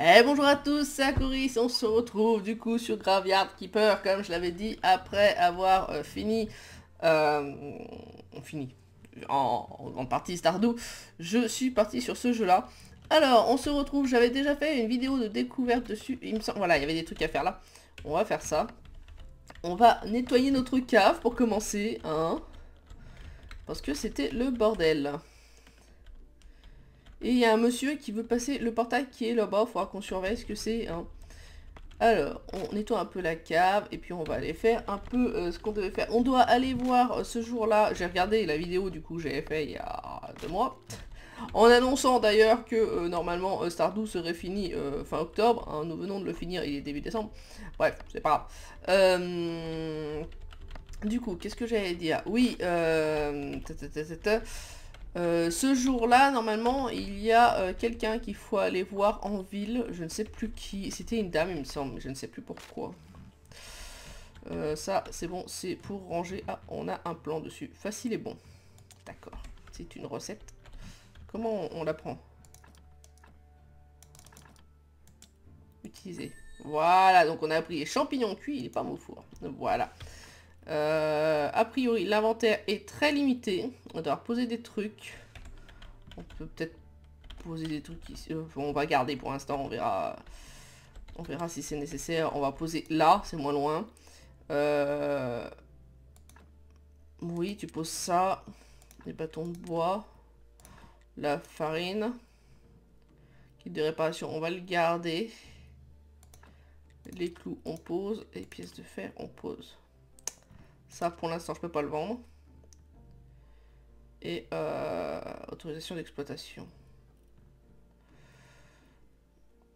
Eh bonjour à tous, c'est Akoris, on se retrouve du coup sur Graveyard Keeper, comme je l'avais dit, après avoir euh, fini, euh, fini, en, en partie Stardew, je suis parti sur ce jeu-là. Alors, on se retrouve, j'avais déjà fait une vidéo de découverte dessus, il me semble, voilà, il y avait des trucs à faire là. On va faire ça. On va nettoyer notre cave pour commencer, hein, parce que c'était le bordel. Et il y a un monsieur qui veut passer le portail qui est là-bas. Il faudra qu'on surveille ce que c'est. Hein. Alors, on nettoie un peu la cave. Et puis on va aller faire un peu euh, ce qu'on devait faire. On doit aller voir euh, ce jour-là. J'ai regardé la vidéo du coup j'avais fait il y a deux mois. En annonçant d'ailleurs que euh, normalement Stardew serait fini fin octobre. Hein. nous venons de le finir, il est début décembre. Bref, c'est pas grave. du coup, qu'est-ce que j'allais dire? Oui, euh, ce jour-là, normalement, il y a euh, quelqu'un qu'il faut aller voir en ville. Je ne sais plus qui. C'était une dame, il me semble, mais je ne sais plus pourquoi. Euh, ça, c'est bon, c'est pour ranger. Ah, on a un plan dessus. Facile et bon. D'accord. C'est une recette. Comment on, la prend? Utiliser. Voilà, donc on a pris les champignons cuits, il est pas au four. Voilà. Euh, a priori, l'inventaire est très limité. On doit poser des trucs. On peut peut-être poser des trucs ici. Euh, on va garder pour l'instant, on verra. On verra si c'est nécessaire. On va poser là, c'est moins loin. Euh, oui, tu poses ça. Des bâtons de bois. La farine. Kit de réparation, on va le garder. Les clous, on pose. Les pièces de fer, on pose. Ça, pour l'instant, je peux pas le vendre. Et euh, autorisation d'exploitation.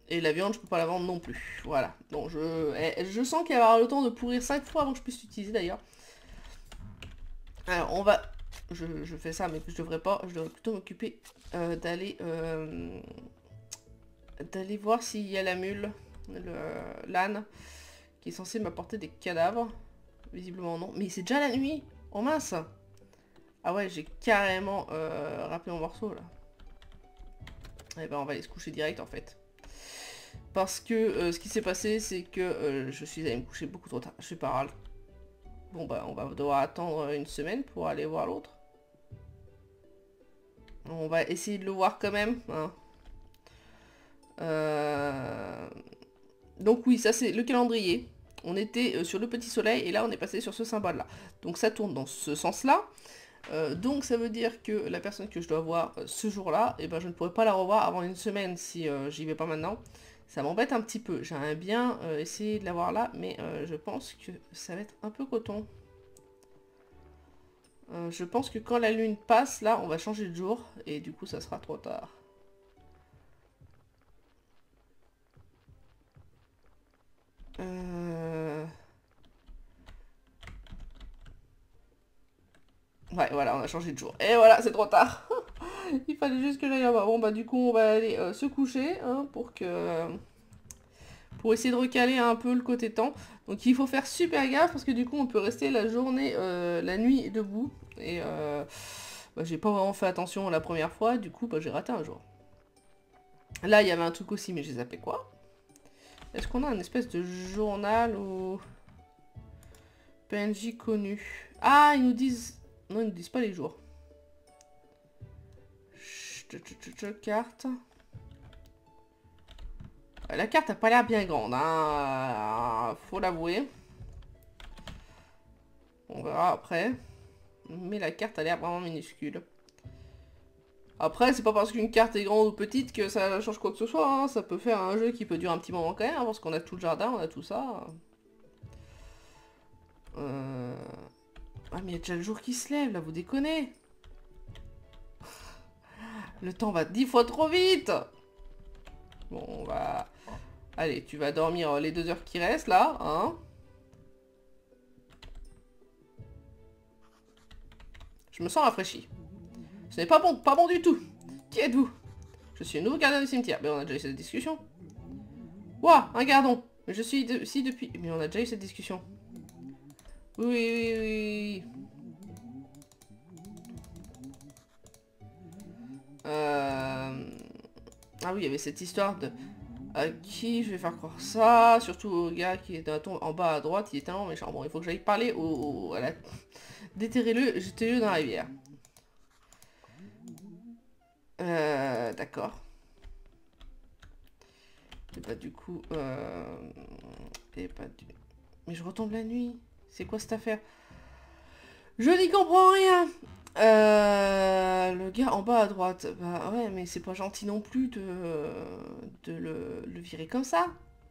Et la viande, je peux pas la vendre non plus. Voilà. Donc, je, eh, je sens qu'il va y avoir le temps de pourrir 5 fois avant que je puisse l'utiliser, d'ailleurs. Alors, on va... Je, fais ça, mais je devrais pas. Je devrais plutôt m'occuper euh, d'aller... Euh, d'aller voir s'il y a la mule, l'âne, qui est censé m'apporter des cadavres. Visiblement non. Mais c'est déjà la nuit Oh mince Ah ouais, j'ai carrément euh, rappelé mon morceau là. Eh ben on va aller se coucher direct en fait. Parce que euh, ce qui s'est passé, c'est que euh, je suis allé me coucher beaucoup trop tard. Je suis pas Bon bah on va devoir attendre une semaine pour aller voir l'autre. On va essayer de le voir quand même. Hein. Donc oui, ça c'est le calendrier on était euh, sur le petit soleil et là on est passé sur ce symbole là. Donc ça tourne dans ce sens là. Euh, donc ça veut dire que la personne que je dois voir euh, ce jour-là, eh ben, je ne pourrai pas la revoir avant une semaine si j'y vais pas maintenant. Ça m'embête un petit peu. J'aimerais bien essayer de la voir là, mais je pense que ça va être un peu coton. je pense que quand la lune passe, là, on va changer de jour, et du coup ça sera trop tard. Ouais, voilà, on a changé de jour. Et voilà, c'est trop tard. Il fallait juste que j'aille là-bas. Bon, bah du coup, on va aller euh, se coucher hein, pour que... Pour essayer de recaler un peu le côté temps. Donc il faut faire super gaffe parce que du coup, on peut rester la journée, euh, la nuit debout. Et euh, bah, j'ai pas vraiment fait attention la première fois. Du coup, bah, j'ai raté un jour. Là, il y avait un truc aussi, mais j'ai zappé quoi? Est-ce qu'on a un espèce de journal ou... PNJ connu? Ah, ils nous disent... Non, ils nous disent pas les jours. Carte. La carte a pas l'air bien grande, hein. Faut l'avouer. On verra après. Mais la carte a l'air vraiment minuscule. Après, c'est pas parce qu'une carte est grande ou petite que ça change quoi que ce soit. Hein. Ça peut faire un jeu qui peut durer un petit moment quand même, hein, parce qu'on a tout le jardin, on a tout ça. Euh... Ah, mais il y a déjà le jour qui se lève, là, vous déconnez. Le temps va dix fois trop vite Bon, on va... Allez, tu vas dormir les deux heures qui restent, là, hein Je me sens rafraîchi. Ce n'est pas bon, pas bon du tout. Qui êtes-vous? Je suis un nouveau gardien du cimetière. Mais on a déjà eu cette discussion. Ouah, un gardon. Mais je suis ici depuis... Mais on a déjà eu cette discussion. Oui, oui, oui. Oui, il y avait cette histoire de... À qui je vais faire croire ça Surtout au gars qui est en bas à droite, il est tellement méchant. Bon, il faut que j'aille parler au... À la... Déterrez-le, jetez-le dans la rivière. Euh, d'accord. Et bah du coup... Euh... Et pas du... Mais je retombe la nuit. C'est quoi cette affaire? Je n'y comprends rien euh, le gars en bas à droite, bah ouais, mais c'est pas gentil non plus de, de le, virer comme ça.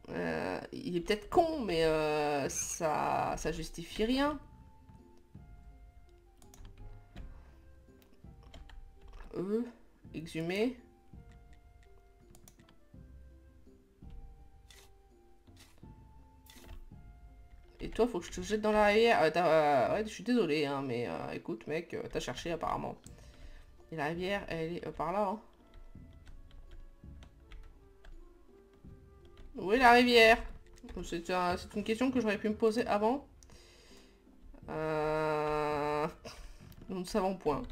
Euh, il est peut-être con, mais euh, ça, ça justifie rien. Euh, exhumer. Et toi, faut que je te jette dans la rivière. Euh, euh, ouais, je suis désolé, hein, mais euh, écoute, mec, t'as cherché apparemment. Et la rivière, elle est par là. Hein. Où est la rivière? C'est une question que j'aurais pu me poser avant. Nous ne savons point.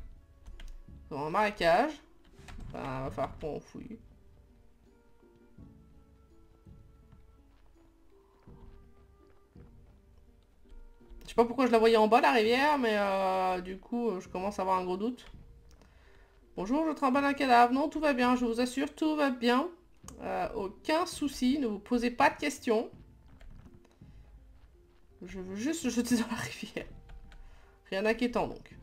Dans un marécage. Ben, va falloir qu'on fouille. Sais pas pourquoi je la voyais en bas, la rivière, mais euh, du coup, je commence à avoir un gros doute. Bonjour, je trimballe un cadavre. Non, tout va bien, je vous assure, tout va bien. Euh, aucun souci, ne vous posez pas de questions. Je veux juste jeter dans la rivière. Rien d'inquiétant, donc.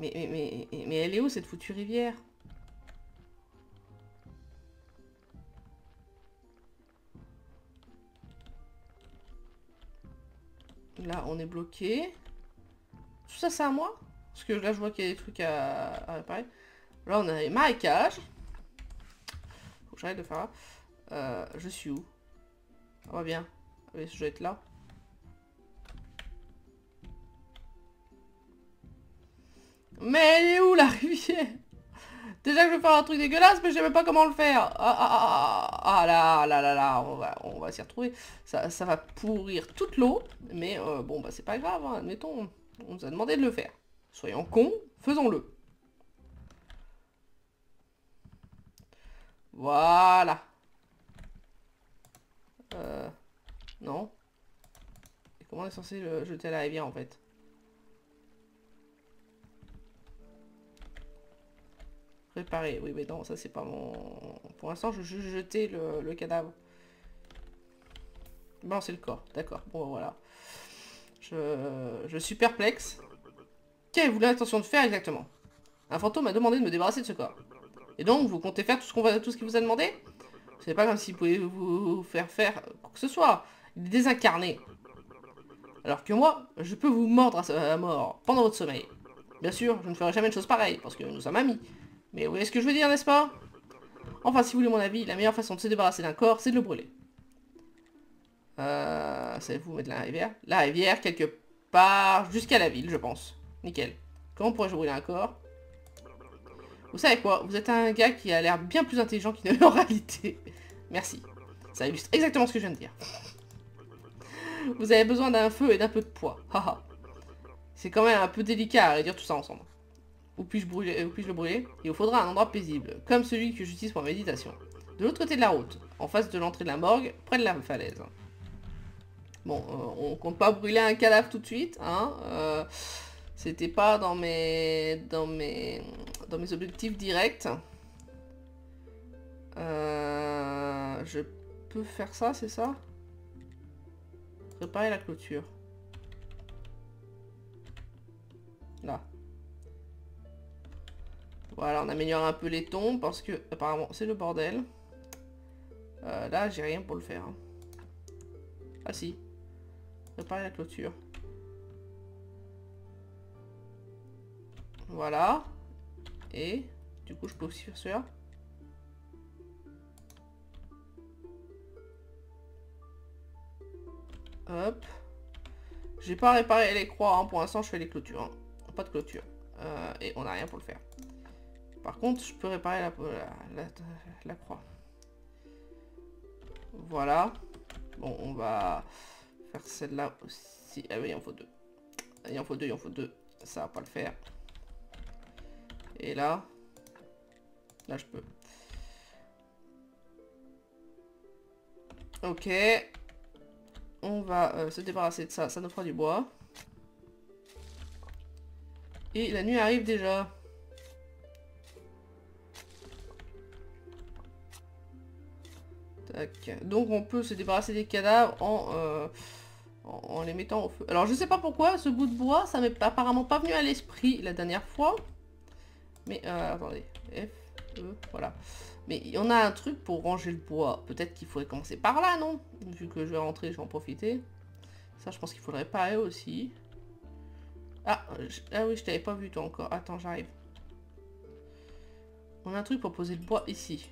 Mais, mais, mais, mais elle est où, cette foutue rivière? Là, on est bloqué. Tout ça, c'est à moi Parce que là, je vois qu'il y a des trucs à, réparer. Là, on a les marécages. Faut que j'arrête de faire là. Euh, je suis où? On va bien. Allez, je dois être là. Mais elle est où la rivière? Déjà que je vais faire un truc dégueulasse, mais je sais même pas comment le faire. Ah, ah, ah, ah, là, là, là, là, on va, on va s'y retrouver. Ça, ça va pourrir toute l'eau, mais euh, bon, bah c'est pas grave, hein, admettons, on nous a demandé de le faire. Soyons cons, faisons-le. Voilà. Euh, non. Et comment on est censé le jeter à la rivière en fait? Préparer. Oui, mais non, ça c'est pas mon... Pour l'instant, je veux juste jeter le, cadavre. Bon, c'est le corps. D'accord. Bon, voilà. Je, je suis perplexe. Qu'avez-vous l'intention de faire exactement? Un fantôme m'a demandé de me débarrasser de ce corps. Et donc, vous comptez faire tout ce qu'on va, tout ce qu'il vous a demandé? C'est pas comme s'il pouvait vous faire faire quoi que ce soit. Il est désincarné. Alors que moi, je peux vous mordre à, à mort pendant votre sommeil. Bien sûr, je ne ferai jamais une chose pareille, parce que nous sommes amis. Mais vous voyez ce que je veux dire, n'est-ce pas? Enfin, si vous voulez mon avis, la meilleure façon de se débarrasser d'un corps, c'est de le brûler. Euh, Savez-vous mettre la rivière La rivière, quelque part, jusqu'à la ville, je pense. Nickel. Comment pourrais-je brûler un corps? Vous savez quoi? Vous êtes un gars qui a l'air bien plus intelligent qu'il ne l'est en. Merci. Ça illustre exactement ce que je viens de dire. Vous avez besoin d'un feu et d'un peu de poids. C'est quand même un peu délicat à réduire tout ça ensemble. Où puis-je puis le brûler? Il vous faudra un endroit paisible, comme celui que j'utilise pour ma méditation. De l'autre côté de la route, en face de l'entrée de la morgue, près de la falaise. Bon, euh, on compte pas brûler un cadavre tout de suite, hein. Euh, c'était pas dans mes, dans mes, dans mes objectifs directs. Euh, je peux faire ça, c'est ça? Préparer la clôture. Là. Voilà, on améliore un peu les tons parce que apparemment c'est le bordel. Euh, là, j'ai rien pour le faire. Hein. Ah si. Préparer la clôture. Voilà. Et du coup, je peux aussi faire celui-là. Hop. J'ai pas réparé les croix. Hein. Pour l'instant, je fais les clôtures. Hein. Pas de clôture. Euh, et on n'a rien pour le faire. Par contre, je peux réparer la, croix. Voilà. Bon, on va faire celle-là aussi. Ah oui, il en faut deux. Il en faut deux, il en faut deux. Ça va pas le faire. Et là. Là, je peux. Ok. On va euh, se débarrasser de ça. Ça nous fera du bois. Et la nuit arrive déjà. Donc on peut se débarrasser des cadavres en, euh, en, les mettant au feu. Alors je sais pas pourquoi, ce bout de bois, ça m'est apparemment pas venu à l'esprit la dernière fois. Mais euh, attendez. F, E, voilà. Mais on a un truc pour ranger le bois. Peut-être qu'il faudrait commencer par là, non? Vu que je vais rentrer, je vais en profiter. Ça, je pense qu'il faudrait réparer aussi. Ah, ah oui, je t'avais pas vu toi encore. Attends, j'arrive. On a un truc pour poser le bois ici.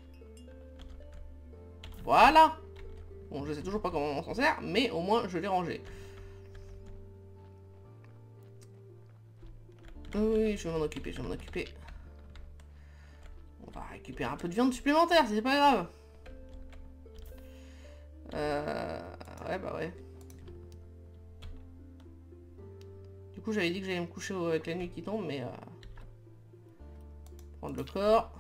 Voilà Bon, je sais toujours pas comment on s'en sert, mais au moins je l'ai rangé. Oui, je vais m'en occuper, je vais m'en occuper. On va récupérer un peu de viande supplémentaire, c'est pas grave. Euh... Ouais, bah ouais. Du coup, j'avais dit que j'allais me coucher avec la nuit qui tombe, mais... Euh... Prendre le corps.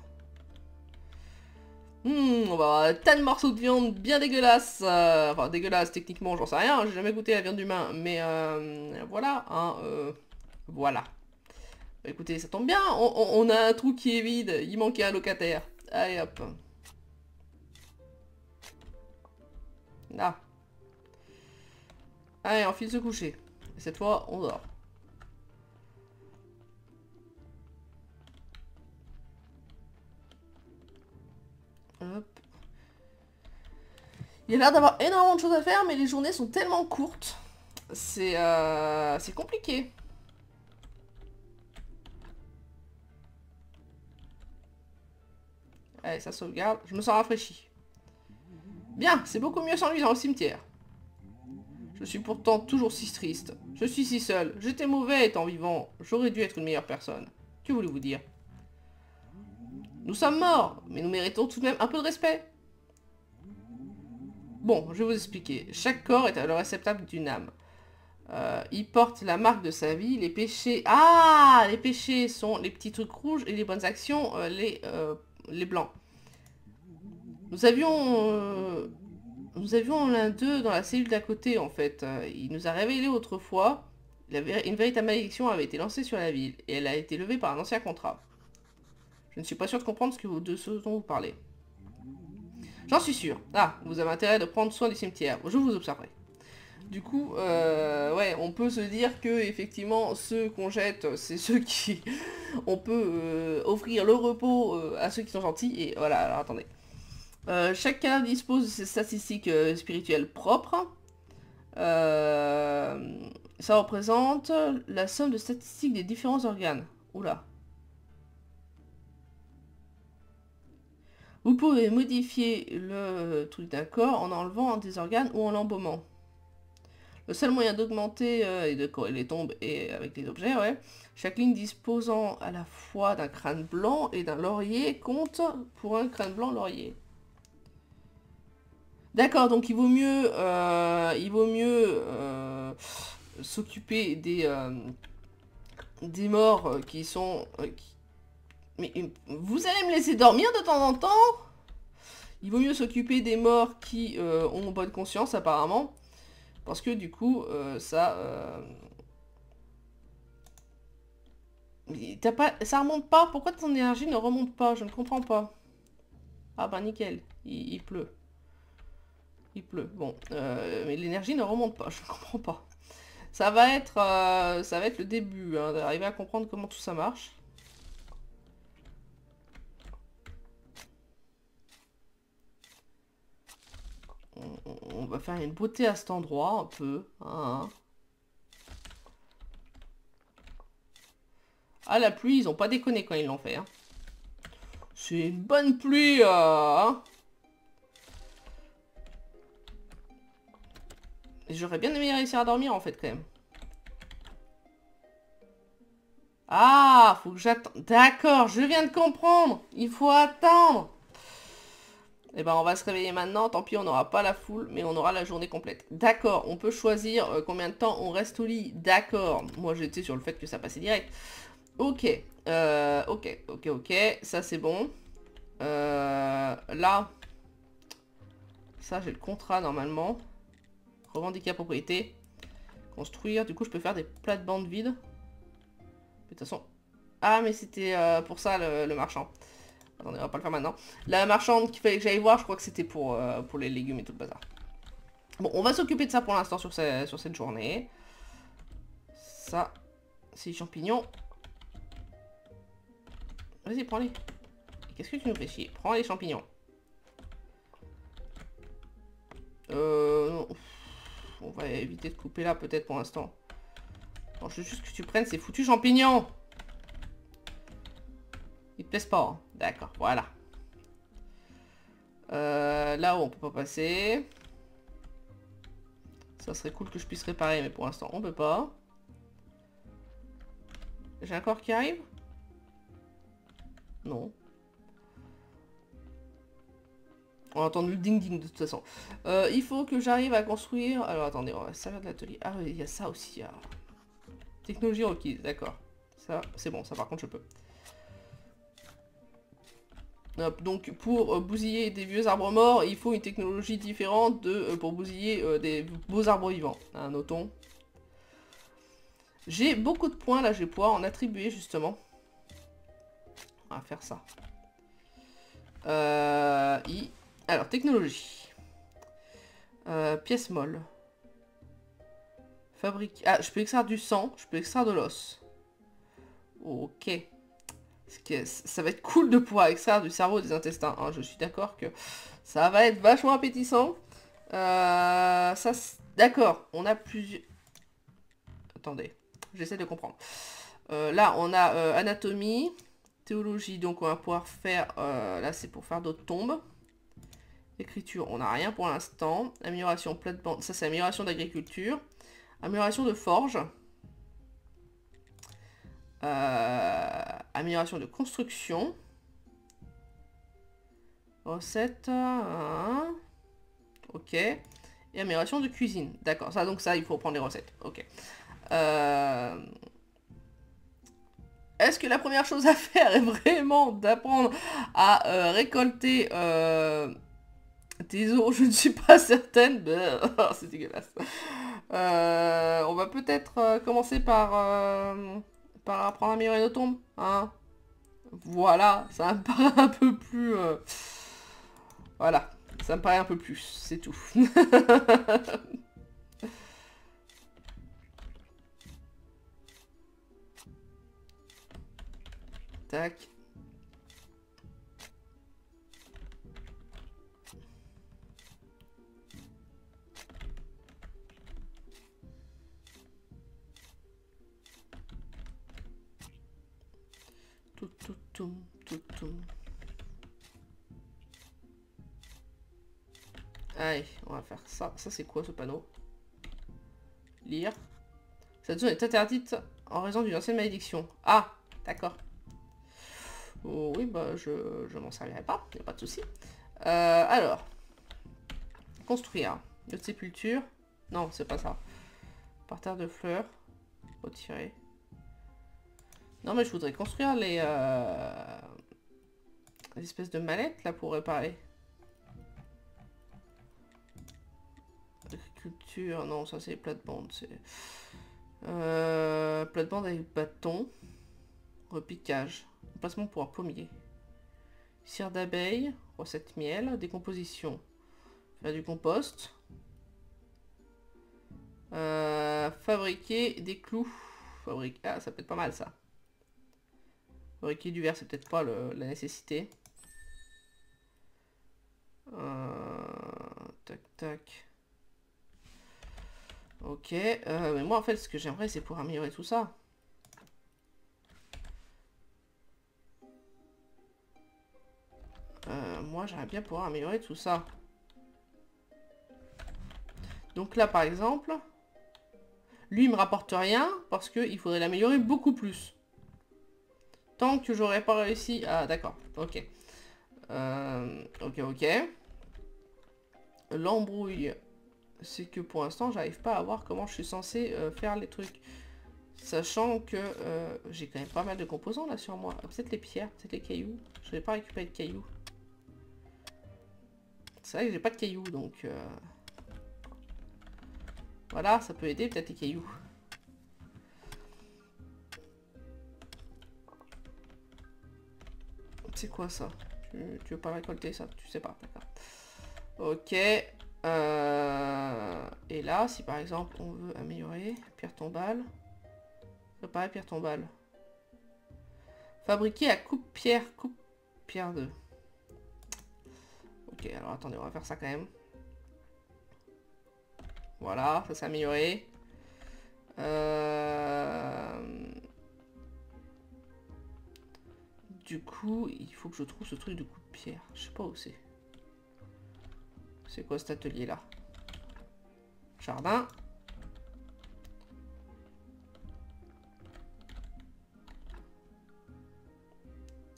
Hmm, on va avoir un tas de morceaux de viande bien dégueulasse. Euh, enfin, dégueulasse, techniquement, j'en sais rien. J'ai jamais goûté la viande d'humain. Mais euh, voilà, hein, euh, voilà. Bah, écoutez, ça tombe bien. On, a un trou qui est vide. Il manquait un locataire. Allez, hop. Là. Allez, on file se coucher. Et cette fois, on dort. Il a l'air d'avoir énormément de choses à faire, mais les journées sont tellement courtes. C'est euh, compliqué. Allez, ça sauvegarde. Je me sens rafraîchi. Bien, c'est beaucoup mieux sans lui dans le cimetière. Je suis pourtant toujours si triste. Je suis si seul. J'étais mauvais étant vivant. J'aurais dû être une meilleure personne. Que voulez-vous dire? Nous sommes morts, mais nous méritons tout de même un peu de respect. Bon, je vais vous expliquer. Chaque corps est le réceptacle d'une âme. Euh, il porte la marque de sa vie. Les péchés... Ah Les péchés sont les petits trucs rouges et les bonnes actions, euh, les, euh, les blancs. Nous avions... nous avions l'un d'eux dans la cellule d'à côté, en fait. Il nous a révélé autrefois... Une véritable malédiction avait été lancée sur la ville. Et elle a été levée par un ancien contrat. Je ne suis pas sûr de comprendre ce, que vous, de ce dont vous parlez. J'en suis sûr. Ah, vous avez intérêt de prendre soin du cimetière. Je vous observerai. Du coup, euh, ouais, on peut se dire que effectivement, ceux qu'on jette, c'est ceux qui... on peut euh, offrir le repos euh, à ceux qui sont gentils. Et voilà, alors attendez. cadavre dispose de ses statistiques spirituelles propres. ça représente la somme de statistiques des différents organes. Oula. Vous pouvez modifier le truc d'un corps en enlevant des organes ou en l'embaumant. Le seul moyen d'augmenter euh, et de les tombes et avec les objets, ouais. Chaque ligne disposant à la fois d'un crâne blanc et d'un laurier compte pour un crâne blanc laurier. D'accord, donc il vaut mieux, euh, il vaut mieux euh, s'occuper des, des morts qui sont, mais vous allez me laisser dormir de temps en temps Il vaut mieux s'occuper des morts qui euh, ont bonne conscience apparemment. Parce que du coup, euh, ça... Euh... As pas... Ça remonte pas Pourquoi ton énergie ne remonte pas? Je ne comprends pas. Ah bah nickel, il, pleut. Il pleut. Bon, euh, mais l'énergie ne remonte pas, je ne comprends pas. Ça va être, ça va être le début, hein, d'arriver à comprendre comment tout ça marche. on, faire une beauté à cet endroit, un peu. Hein. Ah, la pluie, ils ont pas déconné quand ils l'ont fait. Hein. C'est une bonne pluie. Euh, hein. J'aurais bien aimé réussir à dormir, en fait, quand même. Ah, faut que j'attende. D'accord, je viens de comprendre. Il faut attendre. Eh ben on va se réveiller maintenant, tant pis on n'aura pas la foule, mais on aura la journée complète. D'accord, on peut choisir euh, combien de temps on reste au lit, d'accord. Moi j'étais sur le fait que ça passait direct. Ok, euh, ok, ok, ok, ça c'est bon. Euh, là, ça j'ai le contrat normalement. Revendiquer la propriété. Construire, du coup je peux faire des plates-bandes vides. De toute façon... Ah mais c'était pour ça le, marchand. Attendez, on va pas le faire maintenant. La marchande qu'il fallait que j'aille voir, je crois que c'était pour, euh, pour les légumes et tout le bazar. Bon, on va s'occuper de ça pour l'instant sur, sur cette journée. Ça, c'est les champignons. Vas-y, prends-les. Qu'est-ce que tu nous fais chier? Prends les champignons. Euh... On va éviter de couper là, peut-être, pour l'instant. je veux juste que tu prennes ces foutus champignons. Ils te plaisent pas, hein. D'accord, voilà. Euh, là où on peut pas passer. Ça serait cool que je puisse réparer, mais pour l'instant, on peut pas. J'ai un corps qui arrive? Non. On a entendu le ding ding de toute façon. Euh, il faut que j'arrive à construire... Alors attendez, on va servir de l'atelier. Ah il y a ça aussi. Technologie requise, d'accord. Ça, c'est bon, ça par contre je peux. Donc pour euh, bousiller des vieux arbres morts, il faut une technologie différente de, euh, pour bousiller des beaux arbres vivants. Un notons. J'ai beaucoup de points, là je vais pouvoir en attribuer justement. On va faire ça. I. Alors, technologie. Euh, pièce molle. Fabrique. Ah, je peux extraire du sang, je peux extraire de l'os. Ok. Ça va être cool de pouvoir extraire du cerveau des intestins. Hein. Je suis d'accord que ça va être vachement appétissant. Euh, ça, d'accord. On a plusieurs... Attendez. J'essaie de comprendre. Euh, là, on a anatomie, théologie. Donc, on va pouvoir faire... là, c'est pour faire d'autres tombes. Écriture, on n'a rien pour l'instant. Amélioration plate-bande, ça c'est amélioration d'agriculture. Amélioration de forge. Euh, amélioration de construction. Recette. ok. Et amélioration de cuisine. D'accord, ça donc ça il faut prendre les recettes. Ok. Euh, est-ce que la première chose à faire est vraiment d'apprendre à euh, récolter des os, je ne suis pas certaine. C'est dégueulasse. Euh, on va peut-être euh, commencer par, euh, par apprendre à améliorer nos tombes. Hein voilà, ça me paraît un peu plus... Voilà, ça me paraît un peu plus, c'est tout. Tac. Allez, on va faire ça. Ça, c'est quoi ce panneau? Lire. Cette zone est interdite en raison d'une ancienne malédiction. Ah, d'accord. Oh, oui, bah, je, je m'en servirai pas. Il a pas de souci. Euh, alors. Construire. De sépulture. Non, c'est pas ça. Parterre de fleurs. Retirer. Non, mais je voudrais construire les, euh, espèces de mallettes, là, pour réparer. Agriculture, non, ça, c'est les plates-bandes. C'est... Euh, plate-bande avec bâton. Repiquage. Emplacement pour un pommier. Cire d'abeille. Recette miel. Décomposition. Faire du compost. Euh, fabriquer des clous. Fabriquer... Ah, ça peut être pas mal, ça. Fabriquer du verre, c'est peut-être pas la nécessité. Euh, tac, tac. Ok. Euh, mais moi, en fait, ce que j'aimerais, c'est pour améliorer tout ça. Euh, moi, j'aimerais bien pouvoir améliorer tout ça. Donc là, par exemple, lui, il me rapporte rien parce qu'il faudrait l'améliorer beaucoup plus. Tant que j'aurais pas réussi... Ah, d'accord. Ok. Euh, ok, ok. L'embrouille, c'est que pour l'instant, j'arrive pas à voir comment je suis censé euh, faire les trucs. Sachant que euh, j'ai quand même pas mal de composants là sur moi. Ah, peut-être les pierres, peut-être les cailloux. Je vais pas récupérer de cailloux. C'est vrai que j'ai pas de cailloux, donc... Voilà, ça peut aider peut-être les cailloux. C'est quoi ça tu, veux pas récolter ça Tu sais pas, d'accord. Ok. Euh, Et là, si par exemple on veut améliorer pierre tombale, préparer pierre tombale. Fabriquer à coupe pierre, coupe pierre 2. Ok, alors attendez, on va faire ça quand même. Voilà, ça s'est amélioré. Euh... Du coup, il faut que je trouve ce truc de coupe pierre. Je sais pas où c'est. C'est quoi cet atelier là Jardin.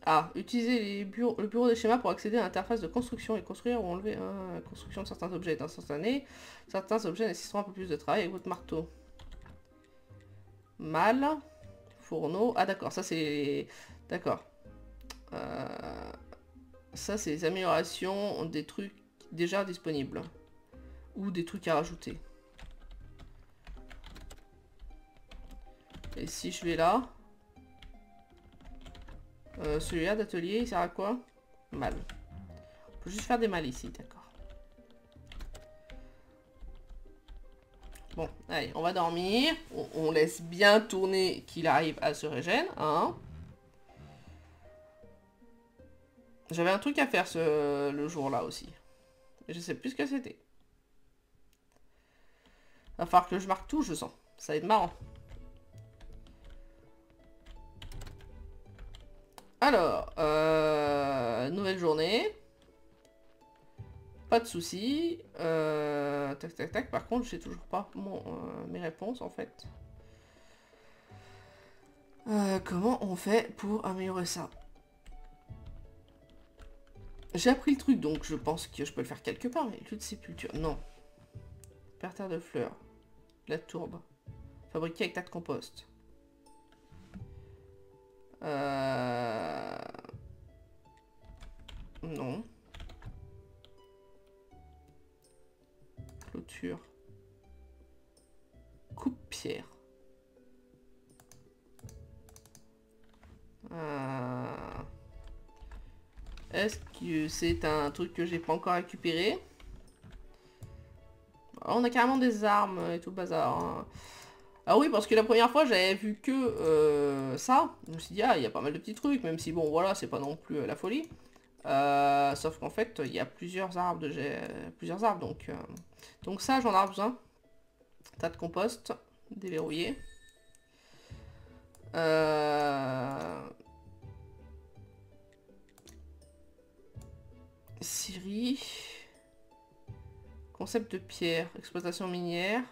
Ah, utiliser les bureaux, le bureau des schémas pour accéder à l'interface de construction et construire ou enlever hein, la construction de certains objets est. Certains objets nécessiteront un peu plus de travail avec votre marteau? Mal. Fourneau. Ah d'accord, ça c'est... D'accord. Euh, Ça c'est les améliorations des trucs déjà disponibles. Ou des trucs à rajouter. Et si je vais là... Euh, Celui-là d'atelier, il sert à quoi? Mal. On peut juste faire des mal ici, d'accord. Bon, allez, on va dormir. On, laisse bien tourner qu'il arrive à se régénérer. Hein. J'avais un truc à faire ce, le jour-là aussi. Je sais plus ce que c'était. Va falloir que je marque tout, je sens. Ça va être marrant. Alors, euh, nouvelle journée. Pas de soucis. Euh, tac, tac, tac. Par contre, j'ai toujours pas mon, euh, mes réponses, en fait. Euh, comment on fait pour améliorer ça? J'ai appris le truc, donc je pense que je peux le faire quelque part, mais de sépulture. Non. Perterre de fleurs. La tourbe. Fabriquer avec tas de compost. Euh... Non. Clôture. Coupe-pierre. Euh... Est-ce que c'est un truc que j'ai pas encore récupéré Ah, On a carrément des armes et tout bazar. hein. Ah oui, parce que la première fois, j'avais vu que euh, ça. Je me suis dit, ah, il y a pas mal de petits trucs, même si, bon, voilà, c'est pas non plus euh, la folie. Euh, sauf qu'en fait, il y a plusieurs arbres, de plusieurs arbres, donc... donc ça, j'en ai besoin. Tas de compost, déverrouillé. Syrie. Concept de pierre, exploitation minière.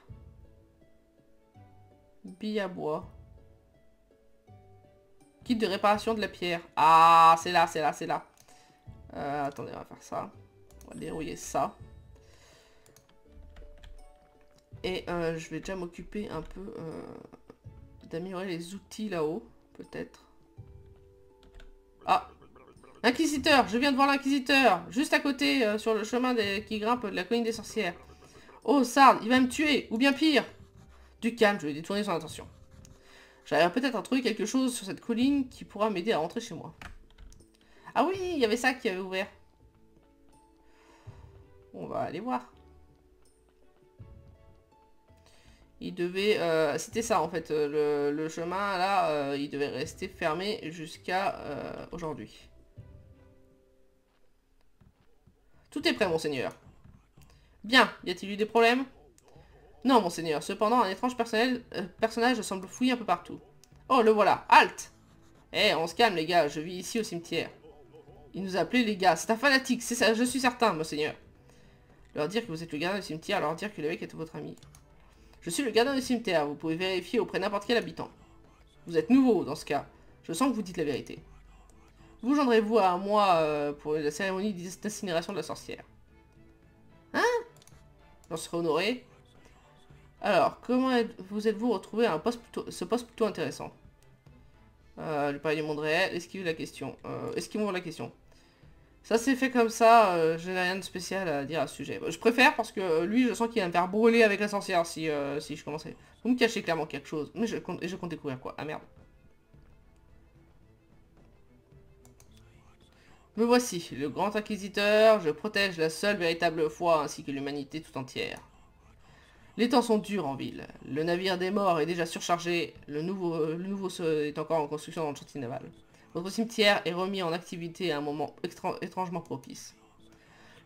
Billes à bois. Kit de réparation de la pierre. Ah, c'est là, c'est là, c'est là. Euh, attendez, on va faire ça. On va dérouiller ça. Et euh, je vais déjà m'occuper un peu euh, d'améliorer les outils là-haut, peut-être. Inquisiteur Je viens de voir l'inquisiteur Juste à côté, euh, sur le chemin qui grimpe de la colline des sorcières. Oh, Sard, il va me tuer Ou bien pire Du calme, je vais détourner son attention. J'arrive peut-être à trouver quelque chose sur cette colline qui pourra m'aider à rentrer chez moi. Ah oui, il y avait ça qui avait ouvert. On va aller voir. Il devait... euh, C'était ça en fait, euh, le, chemin là, il devait rester fermé jusqu'à aujourd'hui. Tout est prêt, monseigneur. Bien, y a-t-il eu des problèmes? Non, monseigneur. Cependant, un étrange personnel- euh, personnage semble fouiller un peu partout. Oh, le voilà. Halte Eh, on se calme, les gars. Je vis ici au cimetière. Il nous a appelés les gars. C'est un fanatique, c'est ça, je suis certain, monseigneur. Leur dire que vous êtes le gardien du cimetière, leur dire que l'évêque est votre ami. Je suis le gardien du cimetière, vous pouvez vérifier auprès n'importe quel habitant. Vous êtes nouveau dans ce cas. Je sens que vous dites la vérité. Vous joindrez-vous à moi euh, pour la cérémonie d'incinération de la sorcière Hein? J'en serai honoré. Alors, comment vous êtes-vous retrouvé à un poste plutôt, ce poste plutôt intéressant? Euh, Lui parler du monde réel, esquive la question. Euh, esquivons la question. Ça s'est fait comme ça, euh, je n'ai rien de spécial à dire à ce sujet. Je préfère parce que euh, lui, je sens qu'il va me faire brûler avec la sorcière si, euh, si je commençais. Vous me cachez clairement quelque chose. Mais je compte, et je compte découvrir quoi? Ah merde. Me voici, le grand inquisiteur, je protège la seule véritable foi ainsi que l'humanité tout entière. Les temps sont durs en ville. Le navire des morts est déjà surchargé, le nouveau, est encore en construction dans le chantier naval. Votre cimetière est remis en activité à un moment étrangement propice.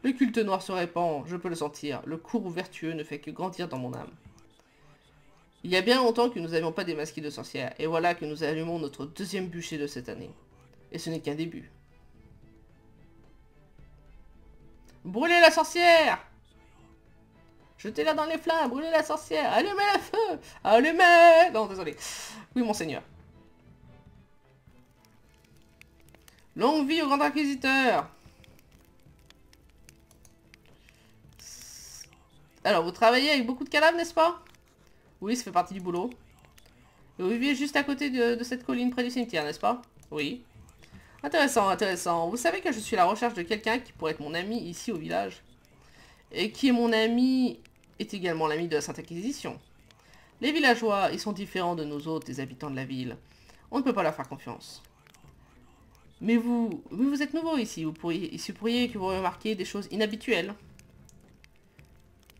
Le culte noir se répand, je peux le sentir. Le cours vertueux ne fait que grandir dans mon âme. Il y a bien longtemps que nous n'avions pas démasqué de sorcières, et voilà que nous allumons notre deuxième bûcher de cette année. Et ce n'est qu'un début. Brûlez la sorcière Jetez-la dans les flammes, brûlez la sorcière, allumez le feu Allumez Non, désolé. Oui, monseigneur. Longue vie au Grand Inquisiteur Alors, vous travaillez avec beaucoup de cadavres, n'est-ce pas? Oui, ça fait partie du boulot. Et vous vivez juste à côté de, cette colline près du cimetière, n'est-ce pas? Oui. Intéressant, intéressant. Vous savez que je suis à la recherche de quelqu'un qui pourrait être mon ami ici au village. Et qui est mon ami est également l'ami de la Sainte Inquisition. Les villageois, ils sont différents de nous autres, les habitants de la ville. On ne peut pas leur faire confiance. Mais vous, vous êtes nouveau ici, vous pourriez, il se que vous remarquiez des choses inhabituelles.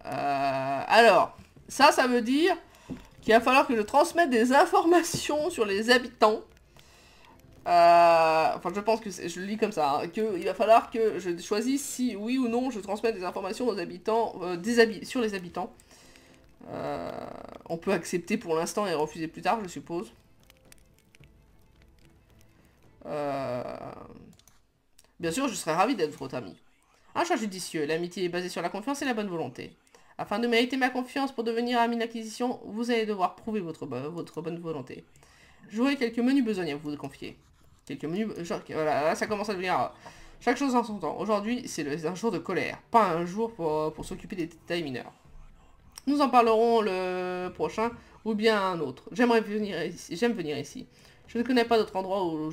Euh, alors, ça, ça veut dire qu'il va falloir que je transmette des informations sur les habitants. Euh, enfin, je pense que je le lis comme ça, hein, qu'il va falloir que je choisisse si oui ou non je transmets des informations aux habitants, euh, des sur les habitants. on peut accepter pour l'instant et refuser plus tard, je suppose. Euh, bien sûr, je serais ravi d'être votre ami. Un choix judicieux, l'amitié est basée sur la confiance et la bonne volonté. Afin de mériter ma confiance pour devenir ami d'acquisition, vous allez devoir prouver votre, votre bonne volonté. J'aurai quelques menus besognes à vous confier. Quelques menus... voilà, là ça commence à devenir... Euh, chaque chose en son temps. Aujourd'hui, c'est un jour de colère, pas un jour pour, pour s'occuper des détails mineurs. Nous en parlerons le prochain, ou bien un autre. J'aimerais venir ici. J'aime venir ici. Je ne connais pas d'autre endroit où,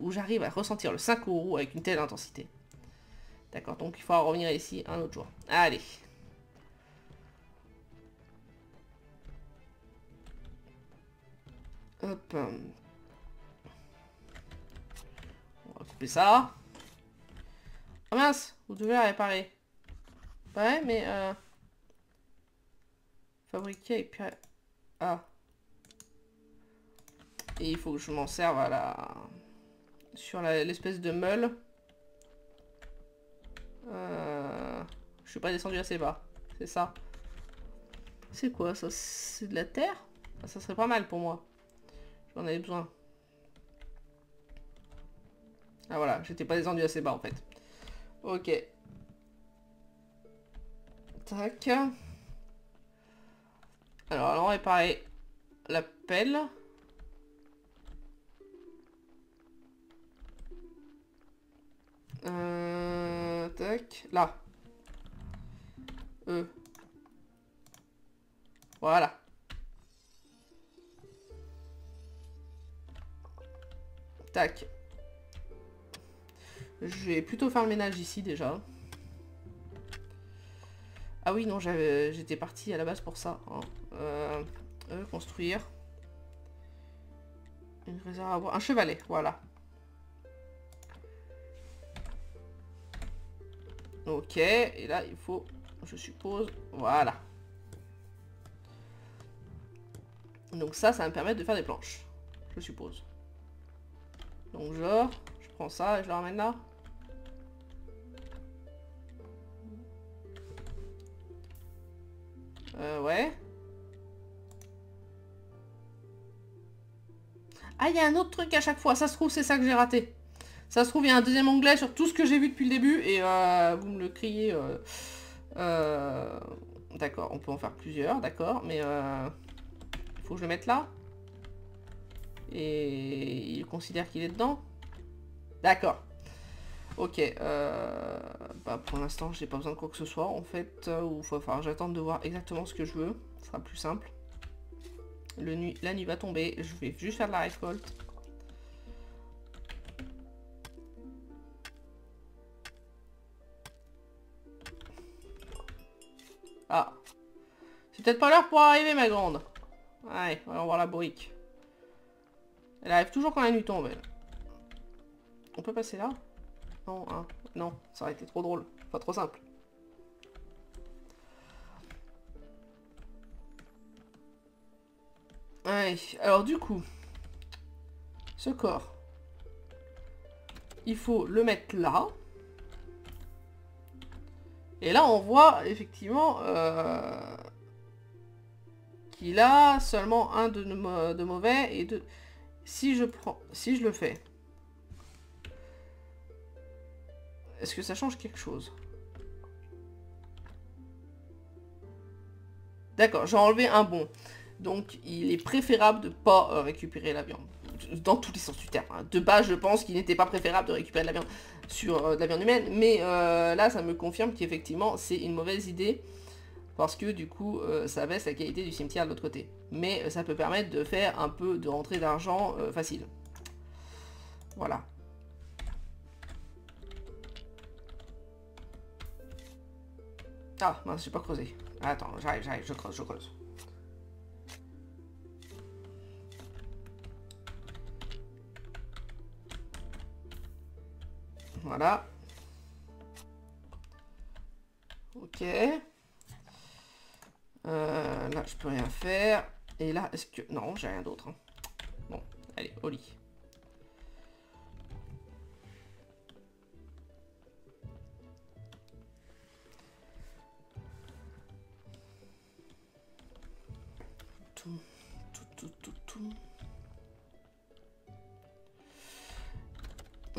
où, j'arrive à ressentir le 5 euros avec une telle intensité. D'accord, donc il faudra revenir ici un autre jour. Allez. Hop. Couper ça. Oh mince, vous devez réparer. Ouais, mais... Euh... Fabriquer et puis... Ah. Et il faut que je m'en serve à la... sur l'espèce de meule. Euh... Je suis pas descendu assez bas. C'est ça. C'est quoi ça? C'est de la terre? Ah, Ça serait pas mal pour moi. J'en avais besoin. Ah voilà, j'étais pas descendu assez bas en fait. Ok. Tac. Alors, allons réparer la pelle. Euh, tac, là. Euh. Voilà. Tac. Je vais plutôt faire le ménage ici déjà. Ah oui, non, j'étais parti à la base pour ça. Hein. Euh, euh, construire. Une réserve à. Un chevalet, voilà. Ok, et là, il faut, je suppose, voilà. Donc ça, ça va me permettre de faire des planches, je suppose. Donc genre, je prends ça et je le ramène là. Ah, il y a un autre truc à chaque fois. Ça se trouve, c'est ça que j'ai raté. Ça se trouve, il y a un deuxième onglet sur tout ce que j'ai vu depuis le début et euh, vous me le criez. Euh, euh, d'accord, on peut en faire plusieurs, d'accord, mais il faut que je le mette là. Et il considère qu'il est dedans. D'accord. Ok, bah pour l'instant, j'ai pas besoin de quoi que ce soit, en fait, ou falloir j'attends de voir exactement ce que je veux. Ce sera plus simple. La nuit va tomber. Je vais juste faire de la récolte. Ah. C'est peut-être pas l'heure pour arriver, ma grande. Allez, allons voir la brique. Elle arrive toujours quand la nuit tombe. Elle. On peut passer là? Non, hein. Non, ça aurait été trop drôle. Pas trop simple. Alors du coup, ce corps, il faut le mettre là. Et là, on voit effectivement euh, qu'il a seulement un de, de mauvais et de... Si je prends, si je le fais, est-ce que ça change quelque chose? D'accord, j'ai enlevé un bon. Donc, il est préférable de ne pas euh, récupérer la viande. Dans tous les sens du terme. Hein. De base, je pense qu'il n'était pas préférable de récupérer de la viande sur euh, de la viande humaine. Mais euh, là, ça me confirme qu'effectivement, c'est une mauvaise idée. Parce que du coup, ça baisse la qualité du cimetière de l'autre côté. Mais ça peut permettre de faire un peu de rentrée d'argent facile. Voilà. Ah, mince, j'ai pas creusé. Attends, j'arrive, j'arrive, je creuse, je creuse. Voilà. Ok. Euh, là, je peux rien faire. Et là, est-ce que... Non, j'ai rien d'autre. Hein. Bon, allez, au lit.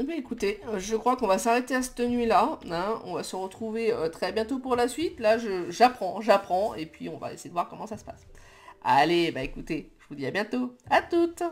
Eh écoutez, je crois qu'on va s'arrêter à cette nuit-là. Hein. On va se retrouver euh, très bientôt pour la suite. Là, j'apprends, j'apprends, et puis on va essayer de voir comment ça se passe. Allez, bah écoutez, je vous dis à bientôt. À toutes